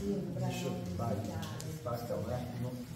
Sì, un brano Vai, musicale.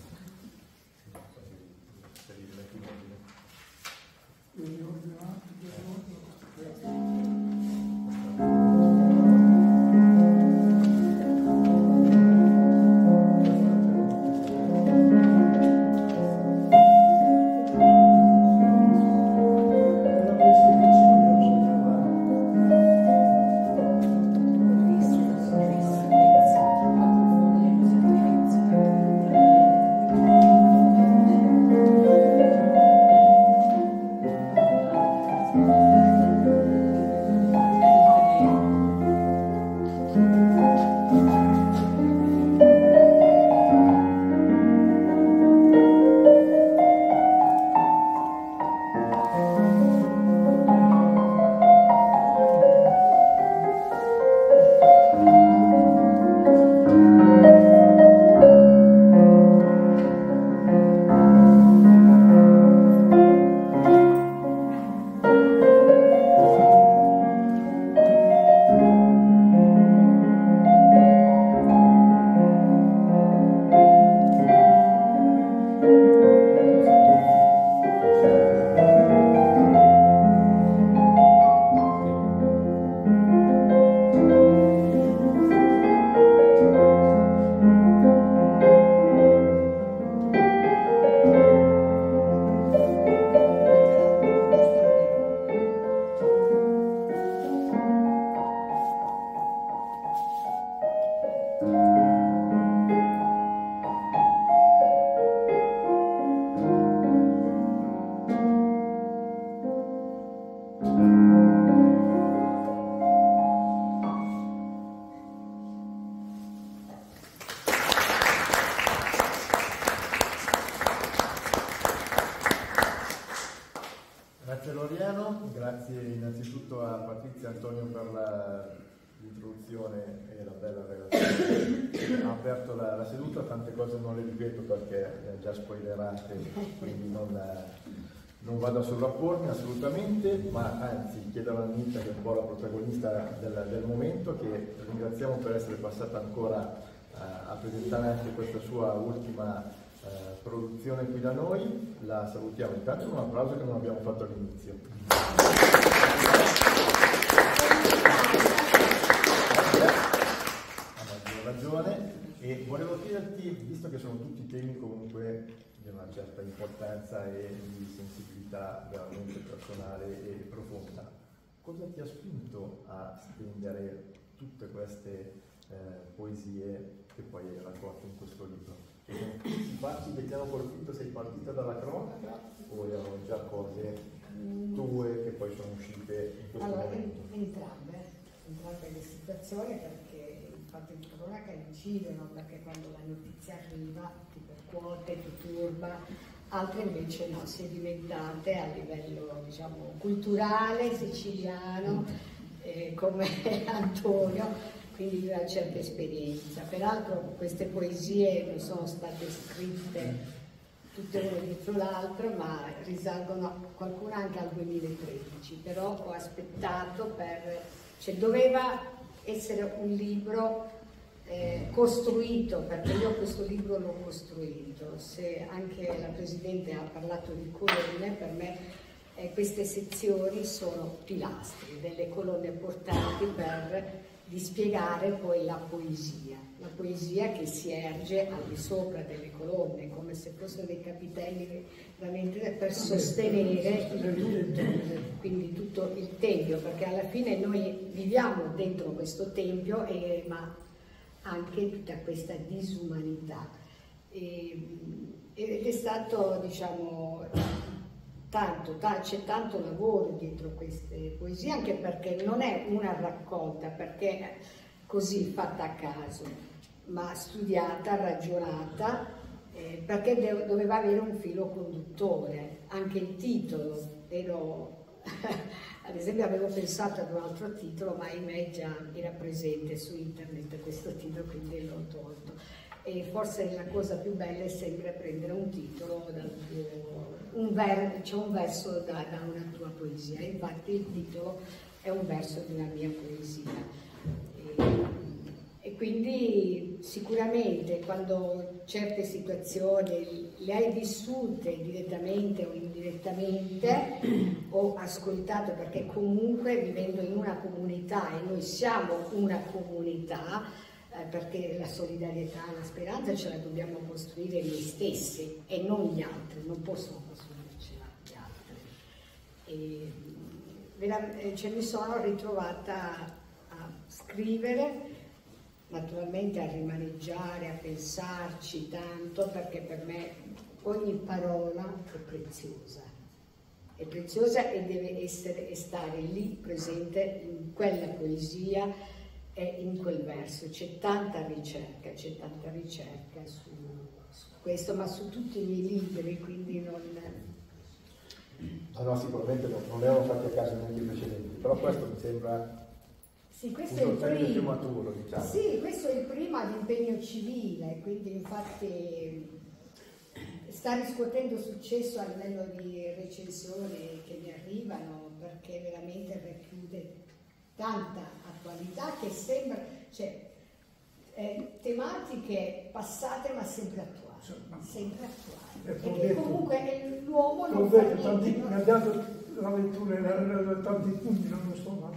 Grazie Loriano, grazie innanzitutto a Patrizia e Antonio per l'introduzione e la bella relazione. Ha aperto la, la seduta, tante cose non le ripeto perché già spoilerate, quindi non, non vado a sovrappormi assolutamente, ma anzi chiedo a Anita che è un po' la protagonista del, del momento, che ringraziamo per essere passata ancora eh, a presentare anche questa sua ultima eh, produzione qui da noi. La salutiamo intanto con un applauso che non abbiamo fatto all'inizio. Ha maggior ragione e volevo chiederti, visto che sono tutti temi comunque di una certa importanza e di sensibilità veramente personale e profonda, cosa ti ha spinto a stendere tutte queste eh, poesie che poi hai raccolto in questo libro? I fatti che ti hanno colpito sei partita dalla cronaca o erano già cose tue che poi sono uscite in questo Allora, momento? en- entrambe, entrambe le situazioni perché il fatto di cronaca incidono perché quando la notizia arriva ti percuote, ti turba, altre invece no, sedimentate a livello diciamo culturale, siciliano, eh, come Antonio, quindi di una certa esperienza. Peraltro queste poesie non sono state scritte tutte una dietro l'altra, ma risalgono qualcuna anche al 2013, però ho aspettato per... cioè doveva essere un libro eh, costruito, perché io questo libro l'ho costruito, se anche la Presidente ha parlato di colonne, per me eh, queste sezioni sono pilastri, delle colonne portanti per dispiegare poi la poesia, la poesia che si erge al di sopra delle colonne, come se fossero dei capitelli veramente per sostenere il tutto, quindi tutto il tempio, perché alla fine noi viviamo dentro questo tempio, e- ma anche tutta questa disumanità. E- ed è stato, diciamo, tanto, ta- c'è tanto lavoro dietro queste poesie, anche perché non è una raccolta, perché così fatta a caso, ma studiata, ragionata, eh, perché de- doveva avere un filo conduttore, anche il titolo, ero ad esempio avevo pensato ad un altro titolo, ma ahimè già era presente su internet questo titolo, quindi l'ho tolto. E forse la cosa più bella è sempre prendere un titolo, dal tuo- un c'è un verso da, da una tua poesia, infatti il titolo è un verso di una mia poesia. E, e quindi sicuramente quando certe situazioni le hai vissute direttamente o indirettamente o ascoltato perché comunque vivendo in una comunità e noi siamo una comunità eh, perché la solidarietà, la speranza ce la dobbiamo costruire noi stessi e non gli altri, non possono costruircela gli altri. E, eh, ce mi sono ritrovata a scrivere naturalmente a rimaneggiare, a pensarci tanto, perché per me ogni parola è preziosa. È preziosa e deve essere e stare lì presente in quella poesia e in quel verso. C'è tanta ricerca, c'è tanta ricerca su, su, questo, ma su tutti i miei libri, quindi non... Ah no, sicuramente non, non erano fatti a caso negli precedenti, però questo mi sembra sì, questo è il primo. maturo, diciamo. Sì, questo è il primo ad impegno civile, quindi infatti sta riscuotendo successo a livello di recensioni che mi arrivano perché veramente racchiude tanta attualità che sembra, cioè eh, tematiche passate ma sempre attuali, sempre attuali. Perché comunque l'uomo non fa niente. Mi ha dato la lettura e tanti punti non lo sto male.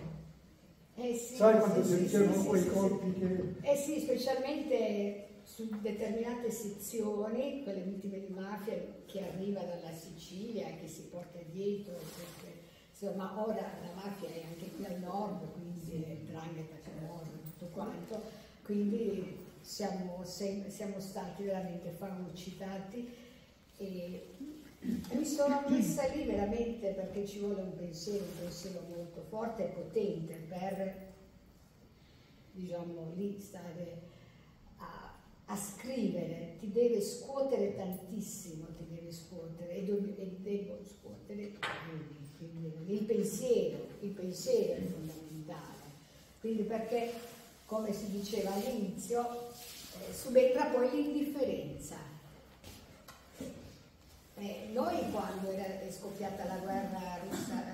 Eh sì, Sai quando sì, si ricevono sì, quei colpi che... Eh sì, specialmente su determinate sezioni, quelle vittime di mafia che arriva dalla Sicilia, che si porta dietro, perché, insomma ora la mafia è anche qui al nord, quindi è drangheta, camorra, tutto quanto, quindi siamo, siamo stati veramente fagocitati e mi sono messa lì veramente perché ci vuole un pensiero, un pensiero molto forte e potente per, diciamo, lì stare a, a scrivere, ti deve scuotere tantissimo, ti deve scuotere e, do, e devo scuotere il pensiero, il pensiero è fondamentale. Quindi perché, come si diceva all'inizio, eh, subentra poi l'indifferenza eh, noi quando era scoppiata la guerra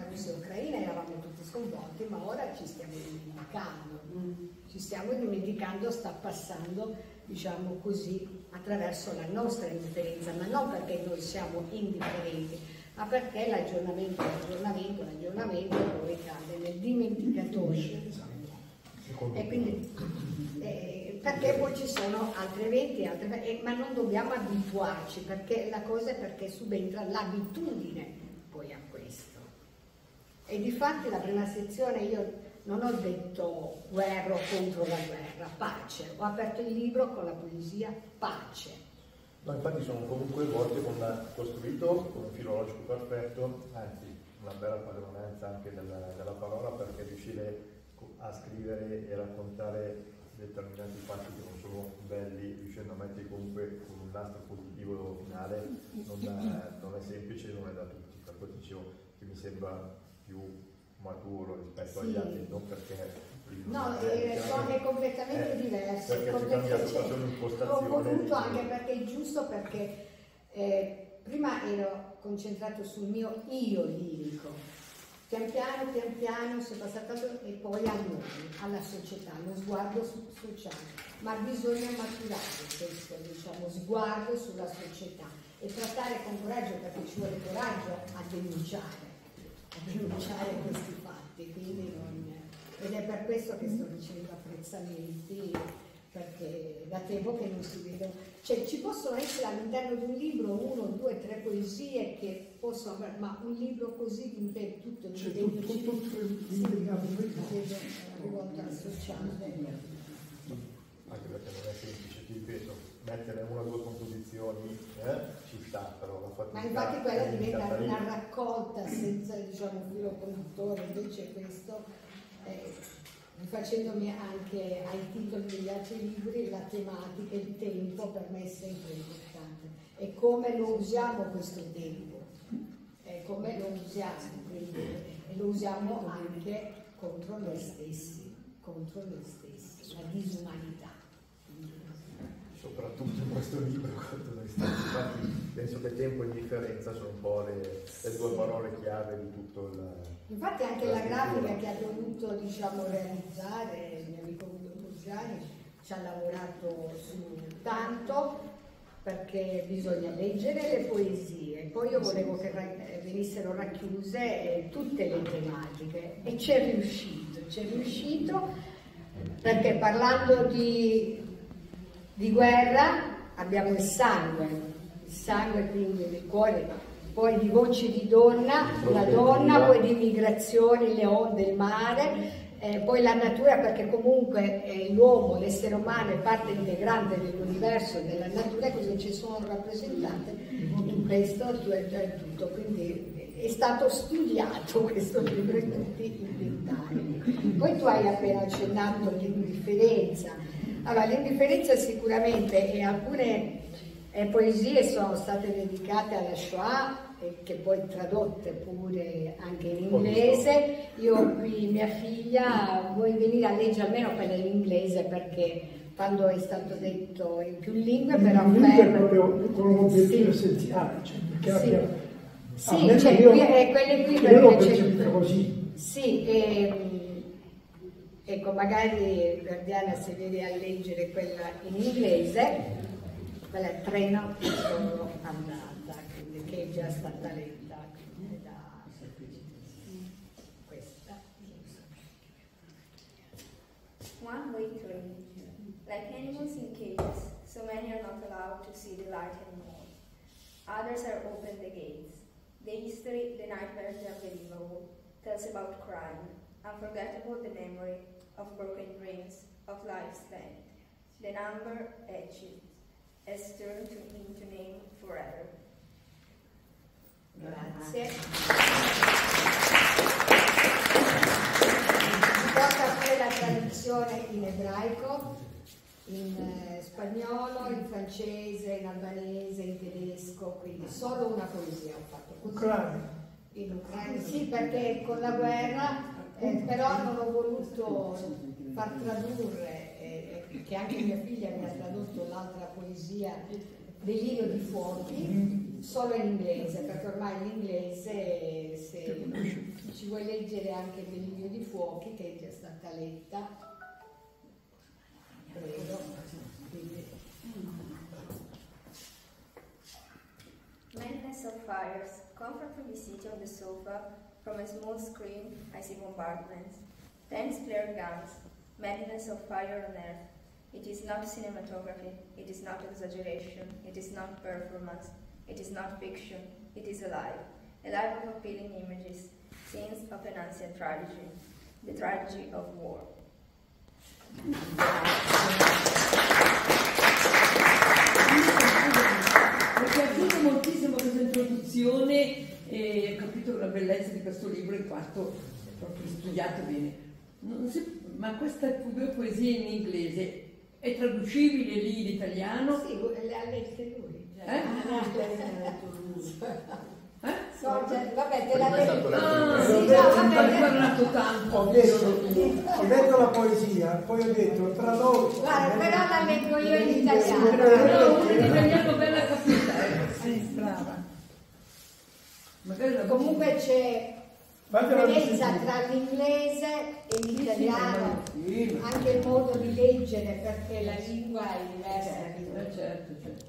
Russia-Ucraina eravamo tutti sconvolti, ma ora ci stiamo dimenticando, mm. ci stiamo dimenticando, sta passando, diciamo così, attraverso la nostra indifferenza, ma non perché noi siamo indifferenti, ma perché l'aggiornamento, l'aggiornamento, l'aggiornamento poi cade nel dimenticatoio. E quindi, eh, perché poi ci sono altri eventi, altre, eh, ma non dobbiamo abituarci, perché la cosa è perché subentra l'abitudine poi a questo. E di fatti la prima sezione io non ho detto guerra contro la guerra, pace, ho aperto il libro con la poesia pace. No, infatti sono comunque volte con la, costruito con un filologico perfetto, anzi una bella padronanza anche della, della parola perché riuscire a scrivere e raccontare determinati fatti che non sono belli, riuscendo a mettere comunque con un nastro positivo finale, non è, non è semplice non è da tutti. Per questo dicevo che mi sembra più maturo rispetto sì. agli altri, non perché No, è, è completamente eh, diverso. Perché si cambia proprio l'impostazione. Ho voluto anche perché è giusto perché eh, prima ero concentrato sul mio io lirico, Pian piano, pian piano si è passato e poi a noi, alla società, lo sguardo sociale. Ma bisogna maturare questo diciamo, sguardo sulla società e trattare con coraggio, perché ci vuole coraggio a denunciare, a denunciare questi fatti. Non, ed è per questo che sto ricevendo apprezzamenti perché da tempo che non si vedono, cioè ci possono essere all'interno di un libro uno, due, tre poesie che possono avere, ma un libro così di intero, tutto di C'è tutto, tutto, tutto rivolto al sociale. Anche perché non è semplice, ti ripeto, mettere una o due composizioni eh, ci sta, però la fatica Ma infatti quella diventa una raccolta senza diciamo filo conduttore, invece questo è facendomi anche ai titoli degli altri libri la tematica, il tempo per me è sempre importante. E come lo usiamo questo tempo, e come lo usiamo, quindi, e lo usiamo anche contro noi stessi, contro noi stessi, la disumanità. Soprattutto in questo libro contro noi stessi, penso che tempo e indifferenza sono un po' le, le due parole chiave di tutto il Infatti anche la grafica che ha dovuto diciamo, realizzare il mio amico Guido Poggiani ci ha lavorato su tanto perché bisogna leggere le poesie, poi io volevo che venissero racchiuse eh, tutte le tematiche. E c'è riuscito, c'è riuscito perché parlando di, di guerra abbiamo il sangue, sangue quindi nel cuore, poi di voci di donna, la donna, poi di migrazioni, le onde, il mare, eh, poi la natura perché comunque eh, l'uomo, l'essere umano è parte integrante dell'universo della natura, così ci sono rappresentate in questo è tutto, quindi è stato studiato questo libro in tutti i dettagli. Poi tu hai appena accennato l'indifferenza, allora l'indifferenza sicuramente e alcune eh, poesie sono state dedicate alla Shoah che poi tradotte pure anche in inglese. Io ho qui mia figlia, vuoi venire a leggere almeno quella in inglese perché quando è stato detto in più lingue, in però per... proprio con un obiettivo sì. essenziale, cioè perché sì. abbia... Sì, ah, cioè, qui, eh, quelle qui io l'ho percepita così. Sì, e, ecco, magari Verdiana se viene a leggere quella in inglese, quella è treno solo andare che è già stata letta da questa. One way train. Like animals in cages, so many are not allowed to see the light anymore. Others are open the gates. The history, the nightmares, the unbelievable, tells about crime, unforgettable the memory of broken dreams, of life spent. The number etched has turned into name forever. Grazie. Porta pure la tradizione in ebraico, in eh, spagnolo, in francese, in albanese, in tedesco, quindi solo una poesia ho fatto. Ucraina. In Ucraina, sì, perché con la guerra, eh, però non ho voluto far tradurre, che anche mia figlia mi ha tradotto l'altra poesia Delirio di fuochi solo in inglese, perché ormai l'inglese, se ci vuoi leggere anche Delirio di fuochi, che è già stata letta, prego. Madness of fires, comfort from the city on the sofa, from a small screen I see bombardments. Ten flared guns, madness of fire on earth, It is not cinematography, it is not exaggeration, it is not performance, it is not fiction, it is alive. Alive of appealing images, scenes of an ancient tragedy, the tragedy of war. Mi è moltissimo questa introduzione e ho capito la bellezza di questo libro in quanto è proprio studiato bene. Si, ma queste due poesie in inglese è traducibile lì in italiano? Sì, le ha lette lui. Eh? Ah, eh? So, cioè, vabbè, te l'ha detto. Ah, sì, no, vabbè, parlato tanto. Ho detto, ho detto la poesia, poi ho detto tradotto. Guarda, però la leggo io in italiano. No, una in italiano bella capita, eh. Sì, brava. Magari Comunque c'è differenza tra l'inglese e l'italiano, anche il modo di leggere perché la lingua è diversa. Certo, certo, certo.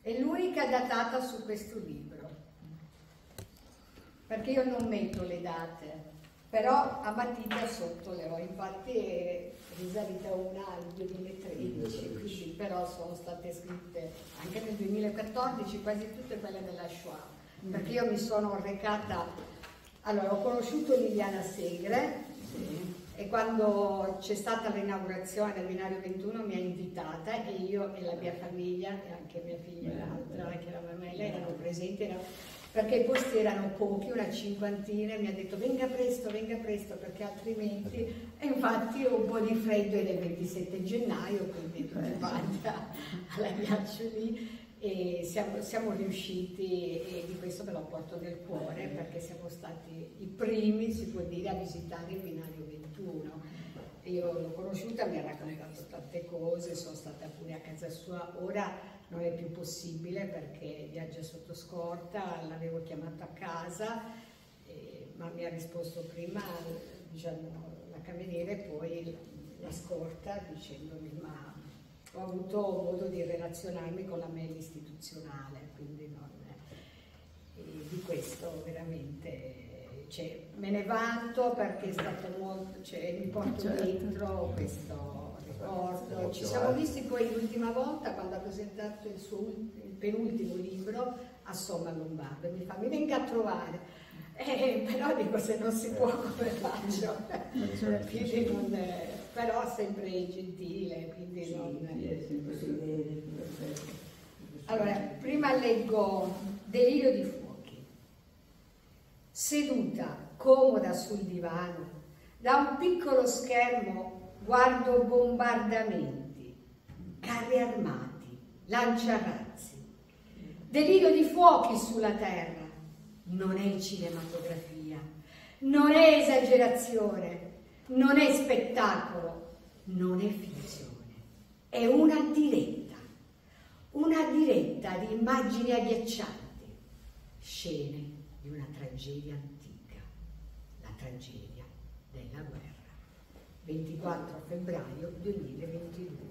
È l'unica datata su questo libro, perché io non metto le date, però a matita sotto le ho, infatti è risalita una al 2013, quindi però sono state scritte anche nel 2014 quasi tutte quelle della Shoah. Perché io mi sono recata, allora ho conosciuto Liliana Segre e quando c'è stata l'inaugurazione del binario 21 mi ha invitata e io e la mia famiglia e anche mia figlia e l'altra che era mamma lei erano presenti erano, perché i posti erano pochi, una cinquantina e mi ha detto venga presto, venga presto perché altrimenti e infatti ho un po' di freddo ed è il 27 gennaio quindi vada alla ghiaccio lì e siamo, siamo, riusciti e di questo me lo porto nel cuore perché siamo stati i primi, si può dire, a visitare il binario 21. Io l'ho conosciuta, mi ha raccontato tante cose, sono stata pure a casa sua, ora non è più possibile perché viaggia sotto scorta, l'avevo chiamato a casa, eh, ma mi ha risposto prima diciamo, la cameriera e poi la scorta dicendomi ma ho avuto modo di relazionarmi con la mail istituzionale, quindi non, di questo veramente cioè, me ne vanto perché è stato molto, cioè, mi porto certo. dentro questo ricordo. Ci siamo visti poi l'ultima volta quando ha presentato il suo il penultimo libro a Somma Lombardo, mi fa mi venga a trovare. Eh, però dico se non si può come faccio? Certo. non, però sempre gentile, quindi sì, non... Allora, prima leggo Delirio di fuochi. Seduta, comoda sul divano, da un piccolo schermo guardo bombardamenti, carri armati, lanciarazzi, delirio di fuochi sulla terra. Non è cinematografia, non è esagerazione, non è spettacolo, non è finzione, è una diretta, una diretta di immagini agghiaccianti, scene di una tragedia antica, la tragedia della guerra. 24 febbraio 2022.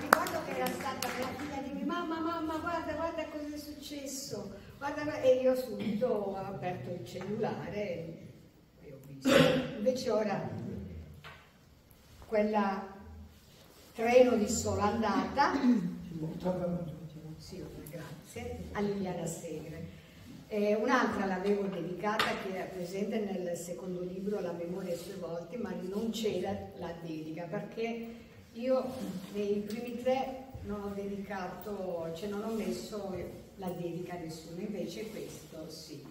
ricordo che era stata la figlia di mia mamma, mamma, guarda, guarda cosa è successo guarda, e io subito ho aperto il cellulare e ho visto. Invece ora quella treno di sola andata, sì, grazie, a Liliana Segre. E un'altra l'avevo dedicata che è presente nel secondo libro La memoria ai suoi volti, ma non c'era la dedica perché io nei primi tre non ho dedicato, cioè non ho messo la dedica a nessuno, invece questo sì,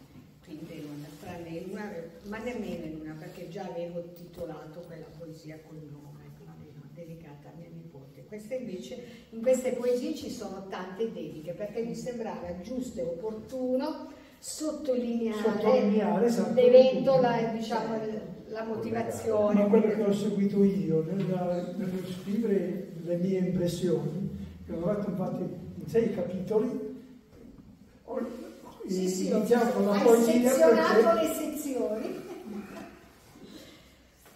quindi non tranne una, ma nemmeno in una, perché già avevo titolato quella poesia col nome, quindi no, dedicata a mia nipote. Queste invece, in queste poesie ci sono tante dediche, perché mi sembrava giusto e opportuno sottolineare, sottolineare esatto, l'evento, la, diciamo, la motivazione. Ma quello che ho seguito io nel, nello scrivere le mie impressioni, che ho fatto infatti in sei capitoli, sì, sì, iniziamo con la poesia sezionato perché... le sezioni.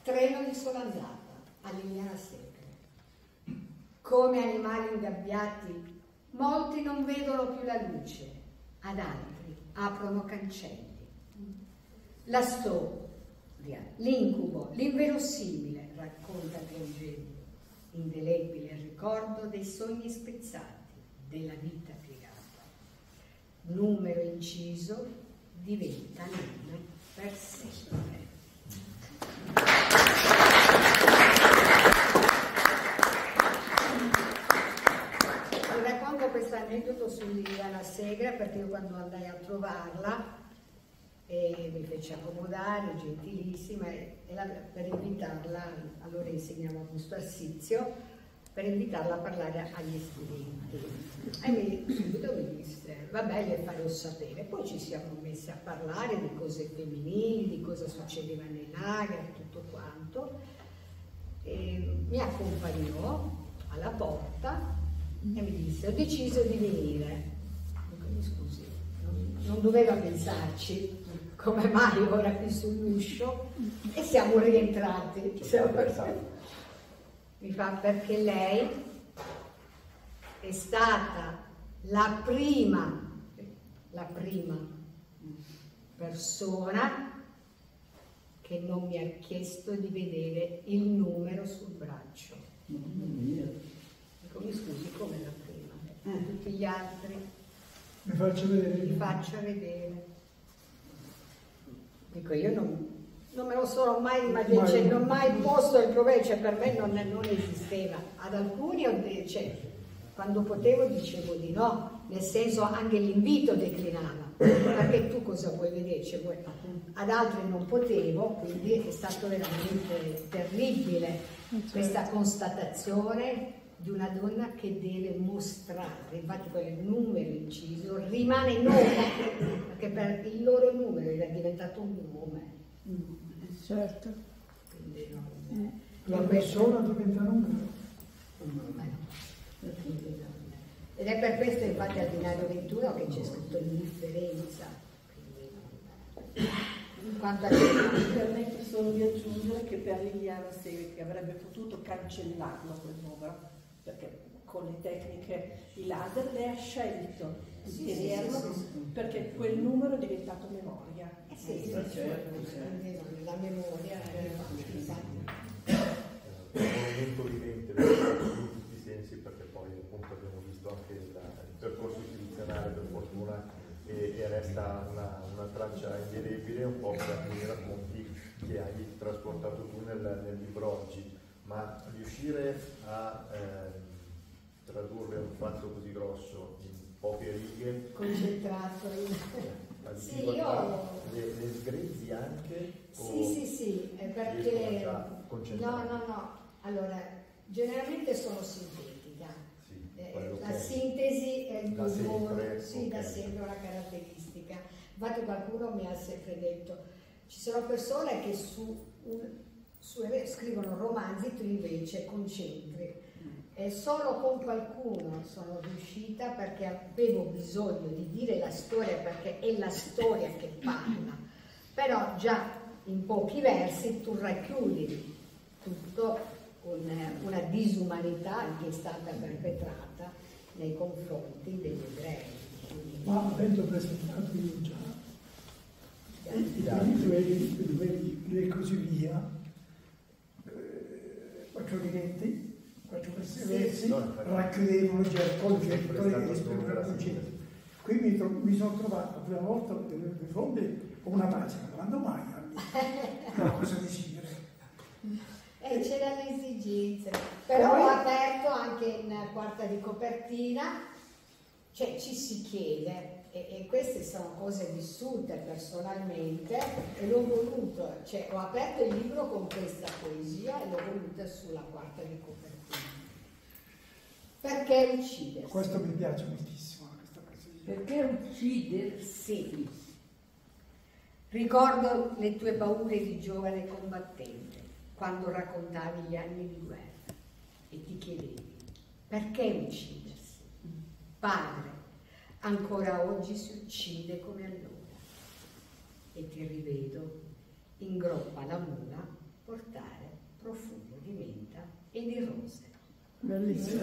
Treno di sola andata a Lignana Secre. Come animali ingabbiati, molti non vedono più la luce, ad altri aprono cancelli. La storia, l'incubo, l'inverosimile ricordo dei sogni spezzati, della vita numero inciso diventa nome per sempre. racconto questo aneddoto su Liliana Segra perché io quando andai a trovarla e mi fece accomodare, gentilissima, e, e la, per invitarla, allora insegnavo a Busto Arsizio, per invitarla a parlare agli studenti. E mi, subito mi disse, vabbè, le farò sapere. Poi ci siamo messi a parlare di cose femminili, di cosa succedeva nell'aria, tutto quanto. E mi accompagnò alla porta e mi disse, ho deciso di venire. Mi scusi, non, non doveva pensarci, come mai ora qui sull'uscio, e siamo rientrati. Siamo mi fa perché lei è stata la prima, la prima persona che non mi ha chiesto di vedere il numero sul braccio. Dico, mi scusi, come la prima? Eh. Tutti gli altri mi faccio vedere. Mi faccio vedere. Dico, io non, non me lo sono mai immaginato, cioè, non ho mai posto il problema, cioè per me non, non esisteva. Ad alcuni cioè, quando potevo dicevo di no, nel senso anche l'invito declinava, perché tu cosa vuoi vedere? Cioè, vuoi, ad altri non potevo, quindi è stato veramente terribile questa constatazione di una donna che deve mostrare, infatti quel numero inciso rimane nome, perché per il loro numero era diventato un nome. Certo. Quindi no. Eh. La persona diventa numero. Ed è per questo infatti al binario 21 che c'è scritto indifferenza. Quanto a me. Permetto solo di aggiungere che per Liliana Segri avrebbe potuto cancellarlo quel numero, perché con le tecniche di laser lei ha scelto di Sì, tenerlo sì, sì, sì. perché quel numero è diventato memoria. Eh sì, Sì, certo, certo. la memoria eh, esatto. È un momento vivente in tutti i sensi perché poi appunto abbiamo visto anche il, il percorso istituzionale per fortuna e, e resta una, una traccia indelebile un po' per alcuni racconti che hai trasportato tu nel, nel libro oggi, ma riuscire a ehm, tradurre un fatto così grosso in poche righe concentrato in... Sì, io- le, le sgrezzi anche? Sì, sì, sì, è perché... No, no, no, allora, generalmente sono sintetica. Sì, Eh, la sintesi è il Da mio sempre, sì, da ok. sempre una caratteristica. Infatti qualcuno mi ha sempre detto, ci sono persone che su, un- su- scrivono romanzi, tu invece concentri. E solo con qualcuno sono riuscita perché avevo bisogno di dire la storia perché è la storia che parla. Però già in pochi versi tu racchiudi tutto con eh, una disumanità che è stata perpetrata nei confronti degli ebrei. Ma avendo presentato io già i libri e così via, eh, quattro rivetti, quattro versi, Sì. versi No, infatti. racchiudevano già stato e. Qui mi, tro- mi sono trovato la prima volta di fronte a una pagina, quando mai una cosa di simile. Eh, c'erano esigenze, però Poi- ho aperto anche in quarta di copertina, cioè ci si chiede, e, e queste sono cose vissute personalmente, e l'ho voluto, cioè ho aperto il libro con questa poesia e l'ho voluta sulla quarta di copertina. Perché uccidersi? Questo mi piace moltissimo, questa. Perché uccidersi? Ricordo le tue paure di giovane combattente, quando raccontavi gli anni di guerra e ti chiedevi perché uccidersi? Padre, ancora oggi si uccide come allora. E ti rivedo in groppa la mula portare profumo di menta e di rose. Melissa.